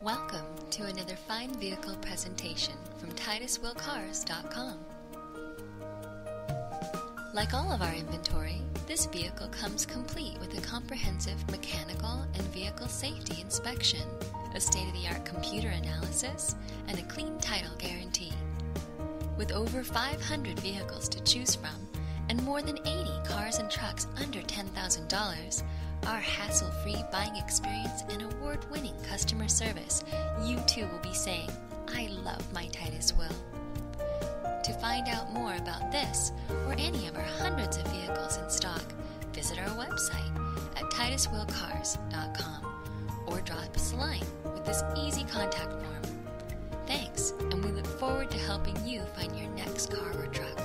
Welcome to another fine vehicle presentation from TitusWillCars.com. Like all of our inventory, this vehicle comes complete with a comprehensive mechanical and vehicle safety inspection, a state of the art computer analysis, and a clean title guarantee. With over 500 vehicles to choose from and more than 80 cars and trucks under $10,000, our hassle free buying experience and award winning customer service, you too will be saying, I love my Titus Will. To find out more about this or any of our hundreds of vehicles in stock, visit our website at tituswillcars.com or drop us a line with this easy contact form. Thanks, and we look forward to helping you find your next car or truck.